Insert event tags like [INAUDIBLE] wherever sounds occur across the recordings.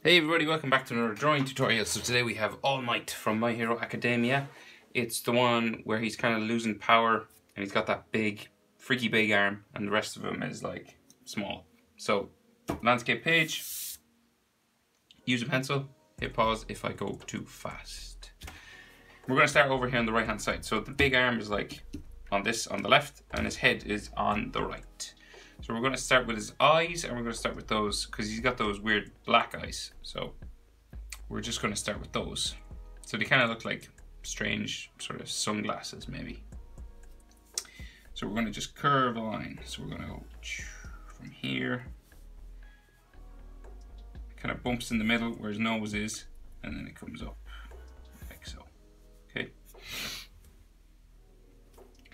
Hey everybody, welcome back to another drawing tutorial. So today we have All Might from My Hero Academia. It's the one where he's kind of losing power and he's got that big, freaky big arm and the rest of him is like small. So, landscape page, use a pencil, hit pause if I go too fast. We're going to start over here on the right hand side. So the big arm is like on this on the left and his head is on the right. So we're going to start with his eyes and we're going to start with those because he's got those weird black eyes. So we're just going to start with those. So they kind of look like strange sort of sunglasses maybe. So we're going to just curve a line. So we're going to go from here. Kind of bumps in the middle where his nose is and then it comes up like so. Okay.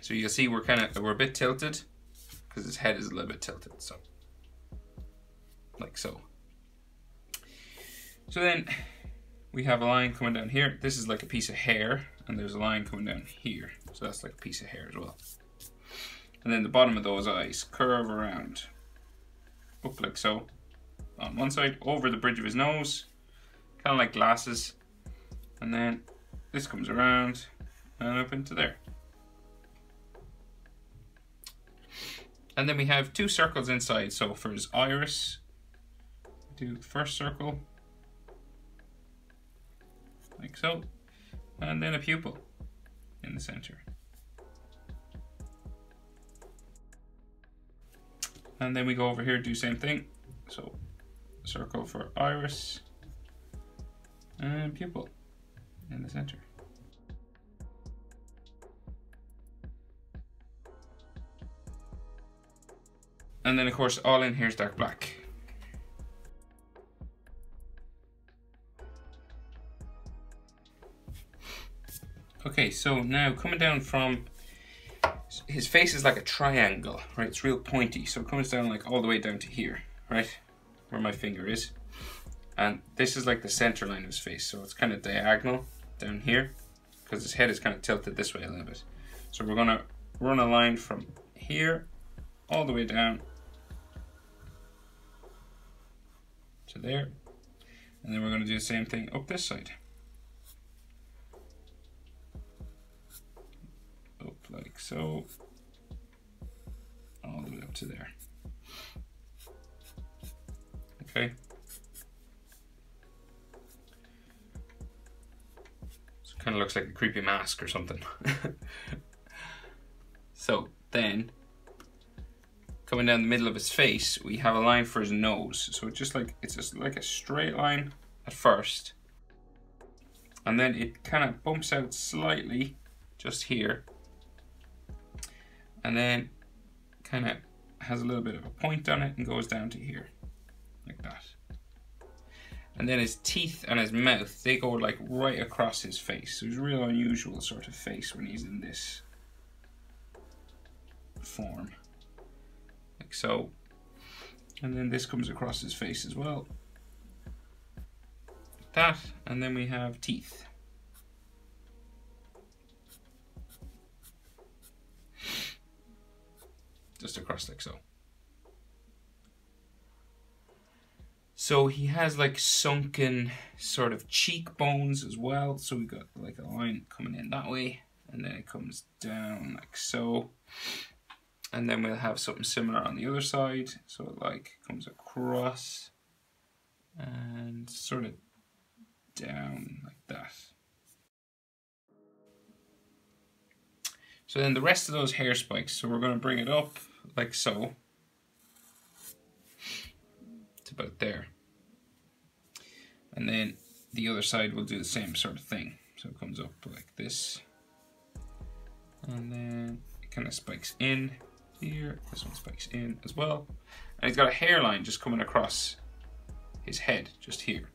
So you'll see we're kind of, we're a bit tilted because his head is a little bit tilted, so like so. So then we have a line coming down here. This is like a piece of hair, and there's a line coming down here. So that's like a piece of hair as well. And then the bottom of those eyes curve around up like so on one side, over the bridge of his nose, kind of like glasses. And then this comes around and up into there. And then we have two circles inside. So for his iris, do first circle, like so, and then a pupil in the center. And then we go over here, do same thing. So circle for iris and pupil in the center. And then of course all in here is dark black. Okay, so now coming down from his face is like a triangle, right? It's real pointy, so it comes down like all the way down to here, right? Where my finger is. And this is like the center line of his face, so it's kind of diagonal down here because his head is kind of tilted this way a little bit. So we're gonna run a line from here all the way down to there. And then we're going to do the same thing up this side. Up like so. All the way up to there. Okay. So kind of looks like a creepy mask or something. [LAUGHS] so then coming down the middle of his face, we have a line for his nose. So it's just like, it's just like a straight line at first. And then it kind of bumps out slightly just here. And then kind of has a little bit of a point on it and goes down to here, like that. And then his teeth and his mouth, they go like right across his face. So it's a real unusual sort of face when he's in this form like so. And then this comes across his face as well. That, and then we have teeth. Just across like so. So he has like sunken sort of cheekbones as well. So we got like a line coming in that way and then it comes down like so and then we'll have something similar on the other side. So it like comes across and sort of down like that. So then the rest of those hair spikes so we're going to bring it up like so. It's about there. And then the other side will do the same sort of thing. So it comes up like this. And then it kind of spikes in here. This one spikes in as well. And he's got a hairline just coming across his head, just here.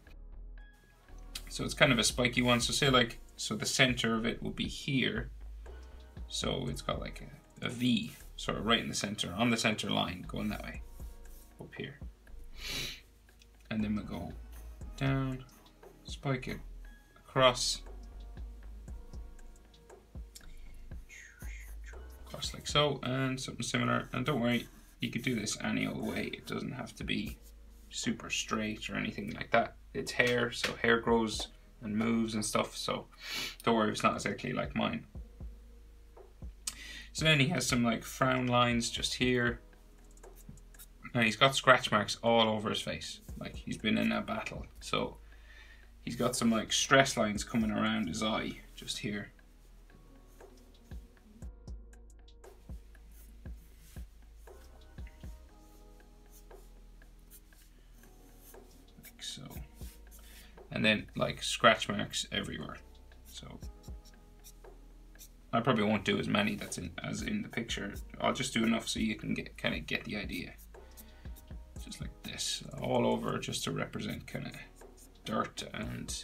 So it's kind of a spiky one. So say like, so the center of it will be here. So it's got like a, a V sort of right in the center, on the center line, going that way, up here. And then we'll go down, spike it across across like so and something similar and don't worry you could do this any old way it doesn't have to be super straight or anything like that. It's hair, so hair grows and moves and stuff, so don't worry, it's not exactly like mine. So then he has some like frown lines just here. And he's got scratch marks all over his face, like he's been in a battle. So he's got some like stress lines coming around his eye, just here. And then like scratch marks everywhere. So I probably won't do as many that's in as in the picture. I'll just do enough so you can get kind of get the idea. Just like this, all over, just to represent kind of dirt and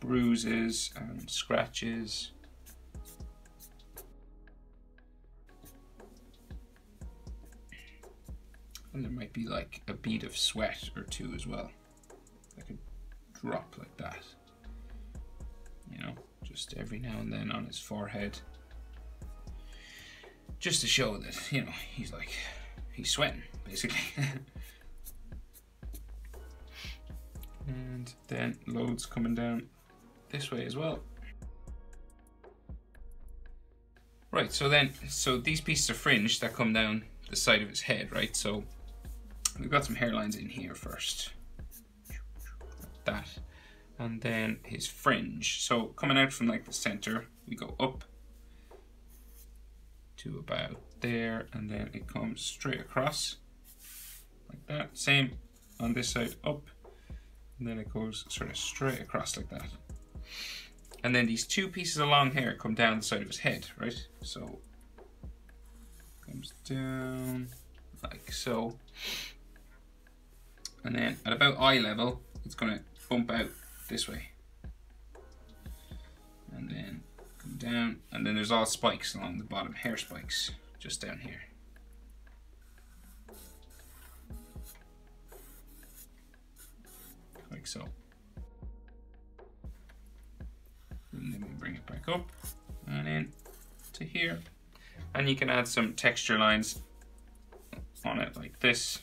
bruises and scratches. And there might be like a bead of sweat or two as well. Drop like that. You know? just every now and then on his forehead. Just to show that, you know, he's like, he's sweating, basically. [LAUGHS] and then loads coming down this way as well. Right, so then, so these pieces of fringe that come down the side of his head, right? So we've got some hairlines in here first. That and then his fringe. So coming out from like the center, we go up to about there, and then it comes straight across like that. Same on this side, up, and then it goes sort of straight across like that. And then these two pieces of long hair come down the side of his head, right? So comes down like so. And then at about eye level, it's gonna bump out this way. And then come down, and then there's all spikes along the bottom, hair spikes, just down here. Like so. And then we bring it back up and in to here. And you can add some texture lines on it like this.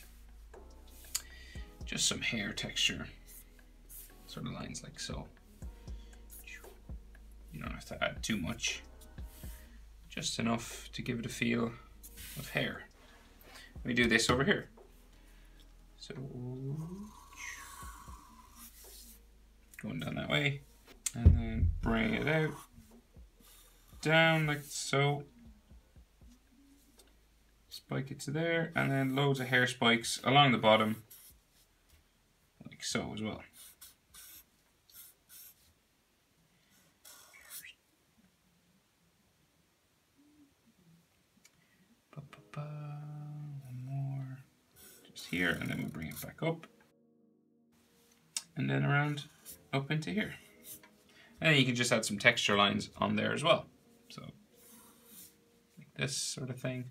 Just some hair texture sort of lines like so. You don't have to add too much, just enough to give it a feel of hair. We do this over here. So, going down that way, and then bring it out, down like so. Spike it to there, and then loads of hair spikes along the bottom, like so as well. Here, and then we bring it back up, and then around up into here. And you can just add some texture lines on there as well. So, like this sort of thing.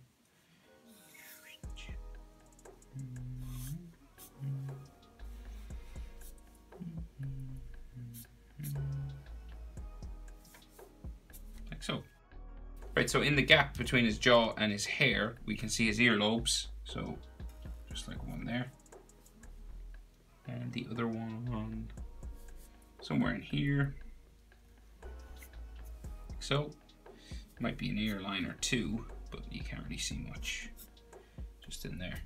Like so. Right, so in the gap between his jaw and his hair, we can see his earlobes. So there. And the other one somewhere in here. Like so. Might be an ear line or two, but you can't really see much just in there.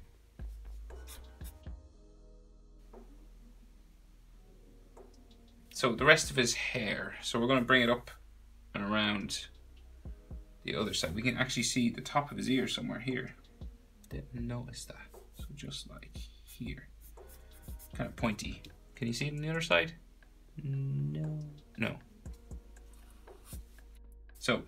So the rest of his hair, so we're going to bring it up and around the other side. We can actually see the top of his ear somewhere here. Didn't notice that. So just like here. Kind of pointy. Can you see it on the other side? No. No. So,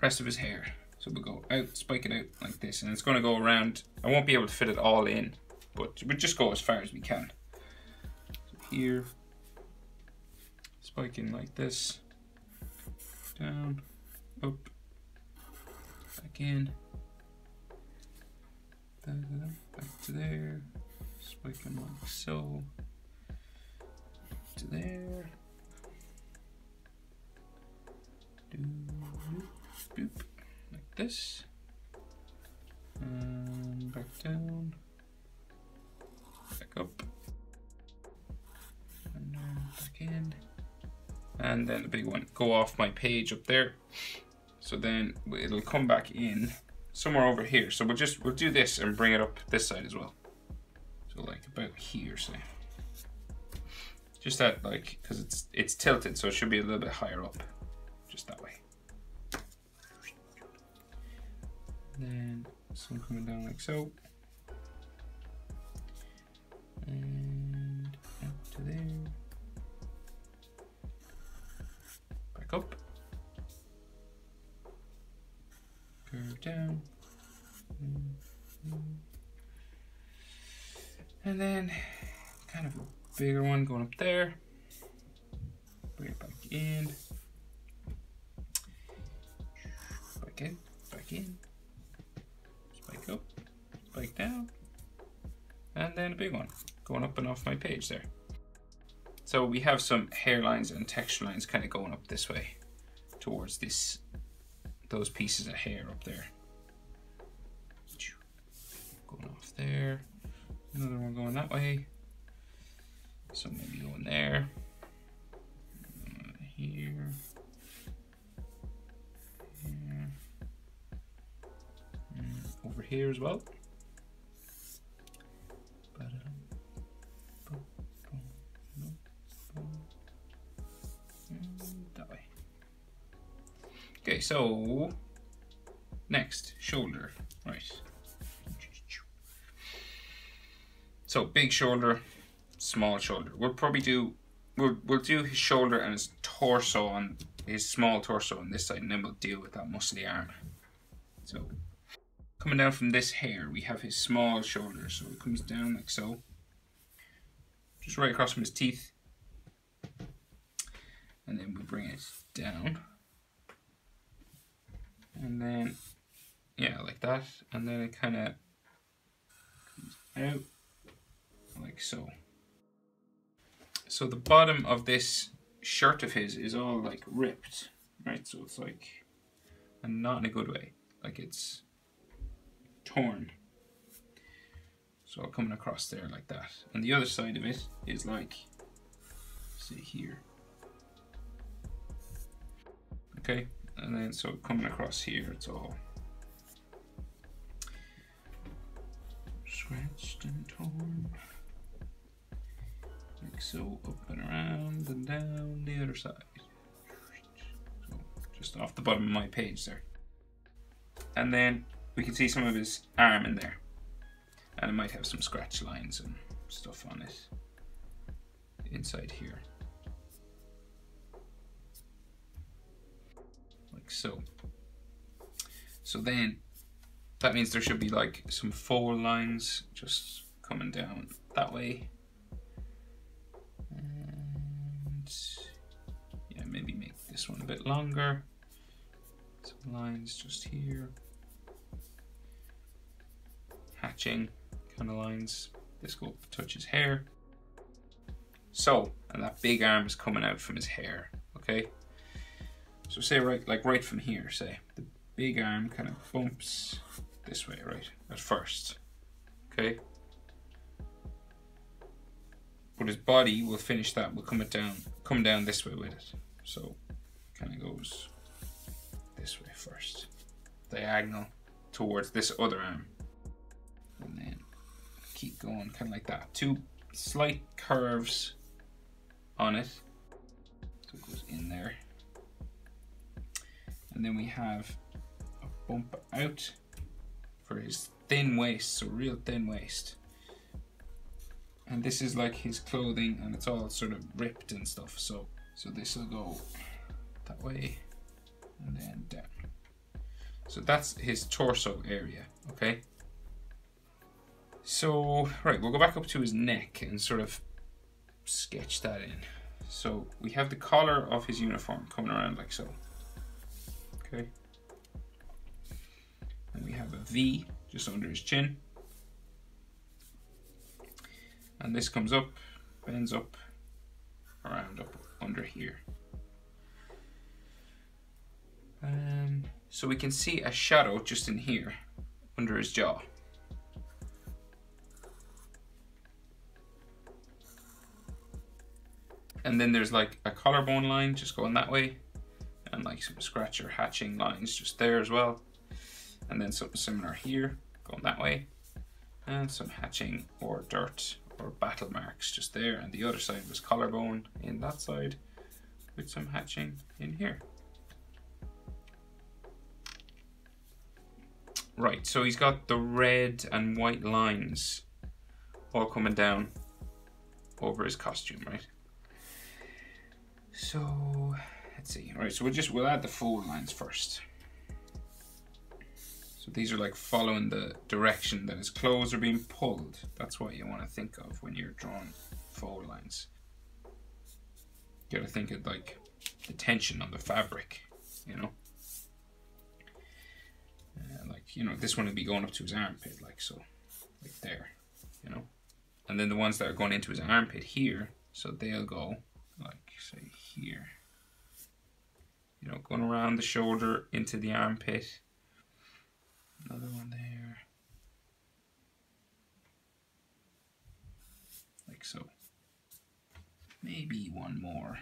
rest of his hair. So we'll go out, spike it out like this, and it's going to go around. I won't be able to fit it all in, but we'll just go as far as we can. So here, spiking like this, down, up, back in, that up back to there, spike them like so, to there, Doo, boop, boop, like this, and back down, back up, and back in, and then the big one, go off my page up there. So then it'll come back in somewhere over here. So we'll just, we'll do this and bring it up this side as well. So like about here, say. Just that like, cause it's, it's tilted, so it should be a little bit higher up, just that way. then some coming down like so. And up to there. Back up. Down. And then kind of a bigger one going up there. Bring it back in. Back in, back in. Spike up, spike down. And then a big one going up and off my page there. So we have some hairlines and texture lines kind of going up this way towards this, those pieces of hair up there. Going off there. Another one going that way. So maybe going there. Uh, here. Here. Over here as well. That way. Okay, so next shoulder, right? So big shoulder, small shoulder. We'll probably do we'll we'll do his shoulder and his torso on his small torso on this side, and then we'll deal with that muscly arm. So coming down from this hair, we have his small shoulder. So it comes down like so, just right across from his teeth, and then we bring it down, and then yeah, like that, and then it kind of comes out like so. So the bottom of this shirt of his is all like ripped, right? So it's like, and not in a good way, like it's torn. So I'm coming across there like that. And the other side of it is like, see here. Okay, and then so coming across here, it's all scratched and torn like so, up and around and down the other side. So just off the bottom of my page there. And then we can see some of his arm in there. And it might have some scratch lines and stuff on it inside here. Like so. So then that means there should be like some four lines just coming down that way this one a bit longer. Some lines just here. Hatching kind of lines. This go touches hair. So, and that big arm is coming out from his hair, okay? So say right, like right from here, say, the big arm kind of bumps this way, right, at first, okay? But his body will finish that, will come it down, come down this way with it. So kind of goes this way first, diagonal towards this other arm. And then keep going kind of like that. Two slight curves on it. So it goes in there. And then we have a bump out for his thin waist, so real thin waist. And this is like his clothing and it's all sort of ripped and stuff. So so this will go that way and then down. So that's his torso area, okay? So, right, we'll go back up to his neck and sort of sketch that in. So we have the collar of his uniform coming around like so, okay? And we have a V just under his chin. And this comes up, bends up, around up under here. Um, so we can see a shadow just in here, under his jaw. And then there's like a collarbone line just going that way. And like some scratcher hatching lines just there as well. And then something similar here going that way. And some hatching or dirt or battle marks just there. And the other side was collarbone in that side with some hatching in here. Right, so he's got the red and white lines all coming down over his costume, right? So let's see. All right, so we'll just we'll add the fold lines first. So these are like following the direction that his clothes are being pulled. That's what you want to think of when you're drawing fold lines. You gotta think of like the tension on the fabric, you know? You know, this one would be going up to his armpit, like so, like there, you know? And then the ones that are going into his armpit here, so they'll go like, say, here. You know, going around the shoulder into the armpit. Another one there. Like so. Maybe one more.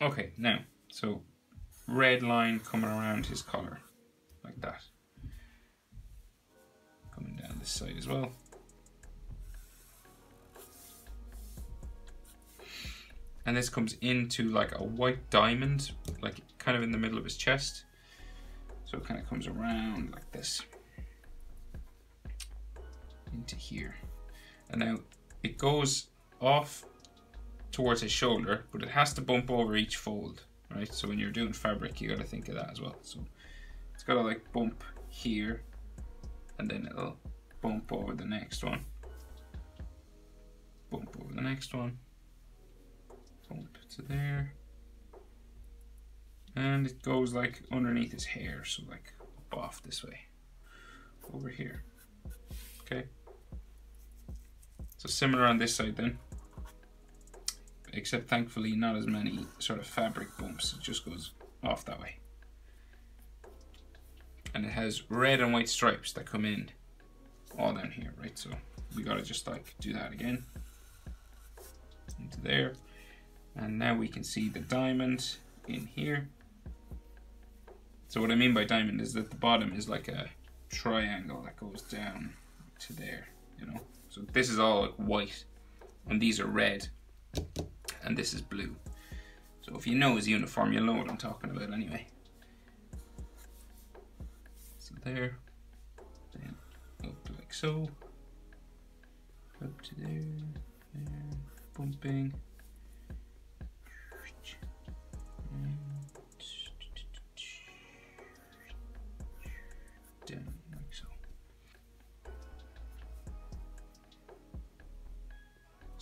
Okay, now, so red line coming around his collar, like that. Coming down this side as well. And this comes into like a white diamond, like kind of in the middle of his chest. So it kind of comes around like this into here. And now it goes off towards his shoulder, but it has to bump over each fold, right? So when you're doing fabric, you got to think of that as well. So it's got to like bump here, and then it'll bump over the next one, bump over the next one, bump to there, and it goes like underneath his hair, so like up off this way, over here. Okay. So similar on this side then except thankfully not as many sort of fabric bumps. It just goes off that way. And it has red and white stripes that come in all down here, right? So we gotta just like do that again into there. And now we can see the diamond in here. So what I mean by diamond is that the bottom is like a triangle that goes down to there, you know? So this is all like white and these are red and this is blue. So if you know his uniform, you'll know what I'm talking about anyway. So there, then up like so, up to there, there, bumping. Down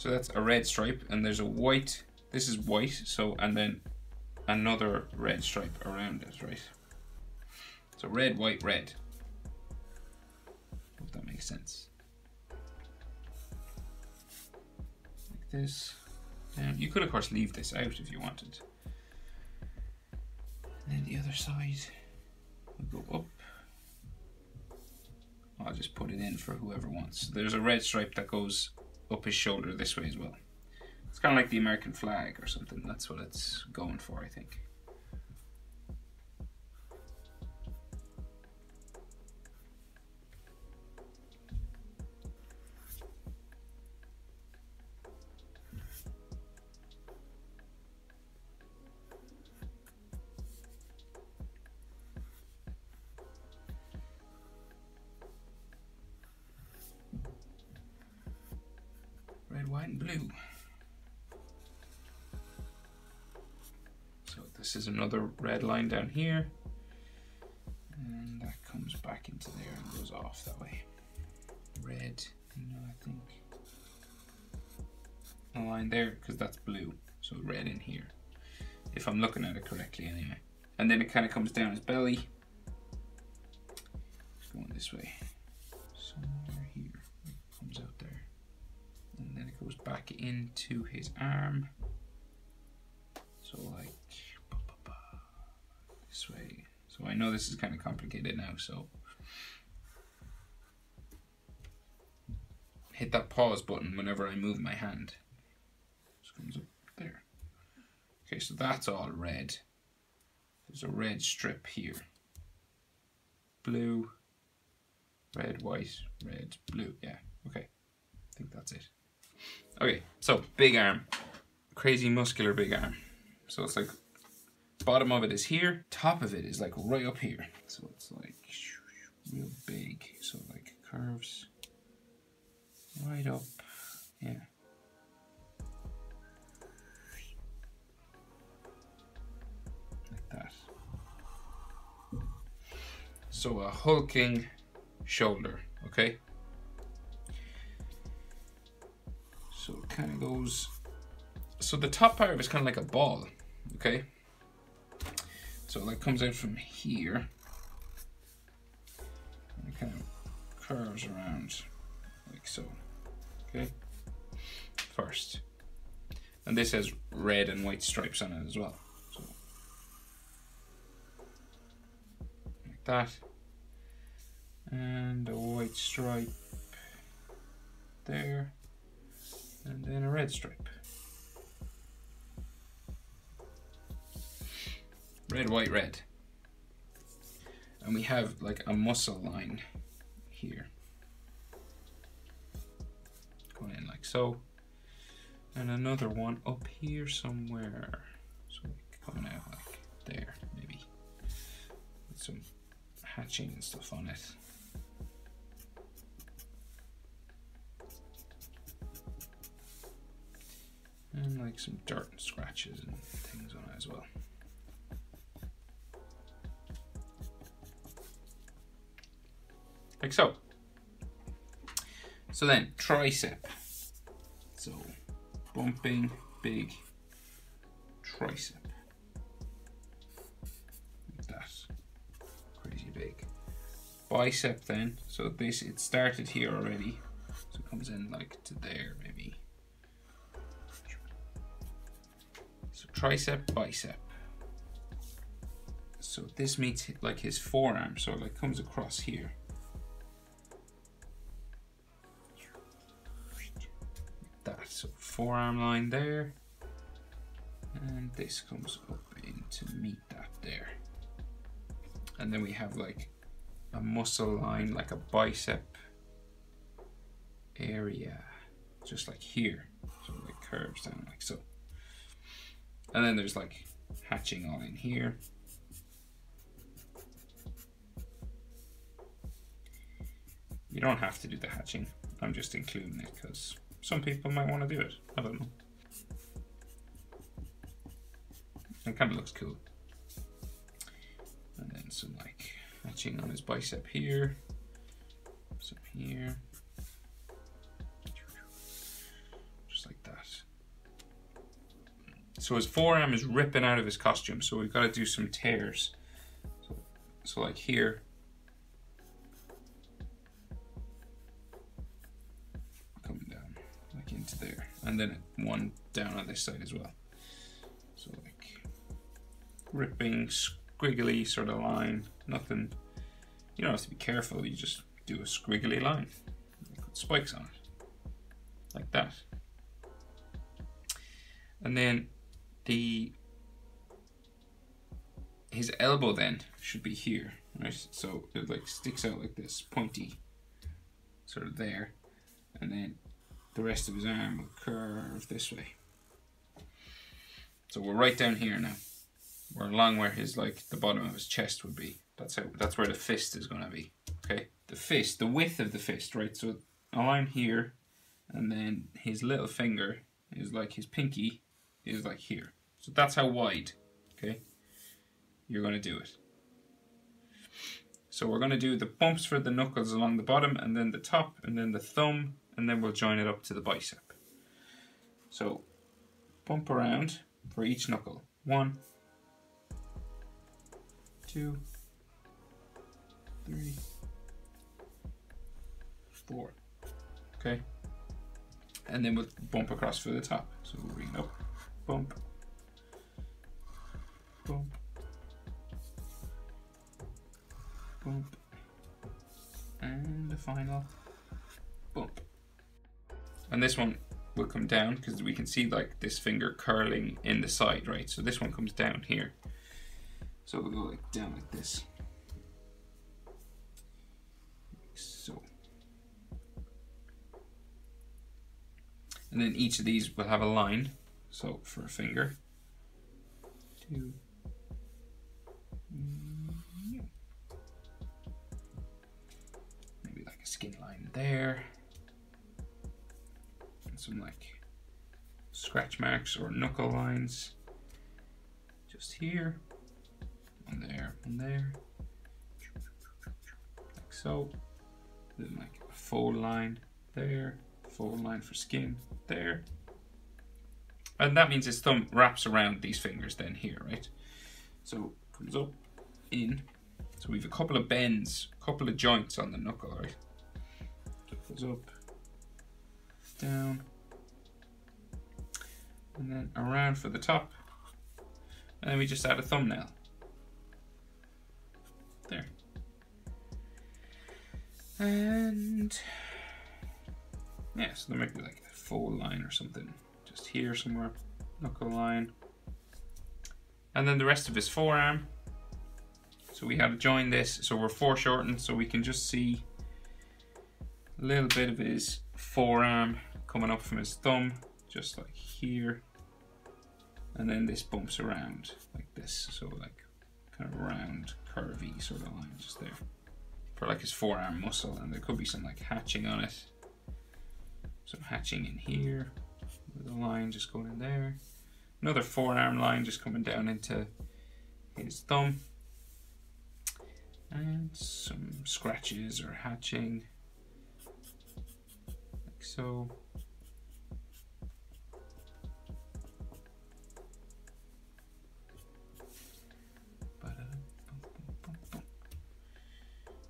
so. That's a red stripe and there's a white, this is white, so, and then another red stripe around it, right? So red, white, red. Hope that makes sense. Like this. And you could of course leave this out if you wanted. And then the other side will go up. I'll just put it in for whoever wants. There's a red stripe that goes up his shoulder this way as well. It's kind of like the American flag or something. That's what it's going for, I think. And blue. So this is another red line down here. And that comes back into there and goes off that way. Red, no, I think. A line there, because that's blue. So red in here. If I'm looking at it correctly anyway. And then it kind of comes down his belly. It's going this way. Back into his arm. So like this way. So I know this is kind of complicated now, so hit that pause button whenever I move my hand. Comes up there. Okay, so that's all red. There's a red strip here. Blue, red, white, red, blue. Yeah, okay. I think that's it. Okay, so big arm. Crazy muscular big arm. So it's like bottom of it is here, top of it is like right up here. So it's like real big. So like curves right up. Yeah. Like that. So a hulking shoulder, okay? So it kind of goes. So the top part of it's kind of like a ball, okay? So it like comes out from here. And it kind of curves around like so. Okay. First. And this has red and white stripes on it as well. So like that. And a white stripe there. And then a red stripe. Red, white, red. And we have like a muscle line here. Going in like so. And another one up here somewhere. So coming out like there, maybe. With some hatching and stuff on it. And like some dirt and scratches and things on it as well. Like so. So then, tricep. So, bumping, big, tricep. Like that. Crazy big. Bicep then, so this, it started here already. So it comes in like to there tricep, bicep. So this meets like his forearm, so it like comes across here. that. So forearm line there. And this comes up in to meet that there. And then we have like a muscle line, like a bicep area, just like here. So it curves down like so. And then there's like hatching on in here. You don't have to do the hatching. I'm just including it because some people might want to do it. I don't know. It kind of looks cool. And then some like hatching on his bicep here. Some here. So his forearm is ripping out of his costume, so we've got to do some tears. So, so like here, Coming down, like into there and then one down on this side as well. So like ripping squiggly sort of line nothing you don't have to be careful you just do a squiggly line. Put spikes on it like that. And then the his elbow then should be here right so it like sticks out like this pointy sort of there and then the rest of his arm will curve this way. So we're right down here now. We're along where his like the bottom of his chest would be. That's how that's where the fist is gonna be. Okay? The fist, the width of the fist, right? So a line here and then his little finger is like his pinky is like here. So that's how wide, okay? You're gonna do it. So we're gonna do the bumps for the knuckles along the bottom and then the top and then the thumb and then we'll join it up to the bicep. So bump around for each knuckle. One, two, three, four. Okay. And then we'll bump across for the top. So we'll bring it up, bump, bump, bump, And the final bump. And this one will come down because we can see like this finger curling in the side, right? So this one comes down here. So we'll go like down like this. Like so. And then each of these will have a line. So for a finger, two, maybe like a skin line there. And some like scratch marks or knuckle lines. Just here, one there, one there, like so. Then like a fold line there, fold line for skin there. And that means his thumb wraps around these fingers then here, right? So comes up, in. So we have a couple of bends, a couple of joints on the knuckle, right? Goes up, down, and then around for the top. And then we just add a thumbnail. There. And yeah, so there might be like a full line or something here somewhere, knuckle line. And then the rest of his forearm. So we had to join this, so we're foreshortened, so we can just see a little bit of his forearm coming up from his thumb just like here. And then this bumps around like this. So like kind of round, curvy sort of line just there. For like his forearm muscle. And there could be some like hatching on it. Some hatching in here. With a line just going in there. Another forearm line just coming down into his thumb. And some scratches or hatching. Like so.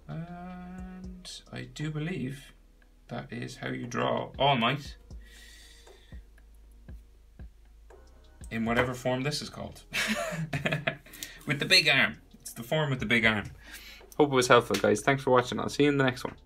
And I do believe that is how you draw All Might in whatever form this is called. [LAUGHS] with the big arm. It's the form with the big arm. Hope it was helpful, guys. Thanks for watching. I'll see you in the next one.